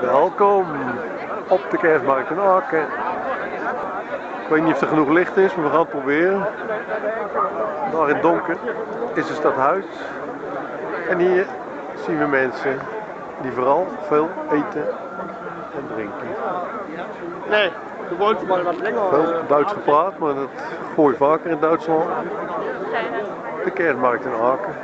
Welkom op de kerstmarkt in Aken. Ik weet niet of er genoeg licht is, maar we gaan het proberen. Daar in het donker is het stadhuis. En hier zien we mensen die vooral veel eten en drinken. Nee, de woont maar wat langer. Veel eh, Duits gepraat, maar dat gooi je vaker in Duitsland. De kerstmarkt in Aken.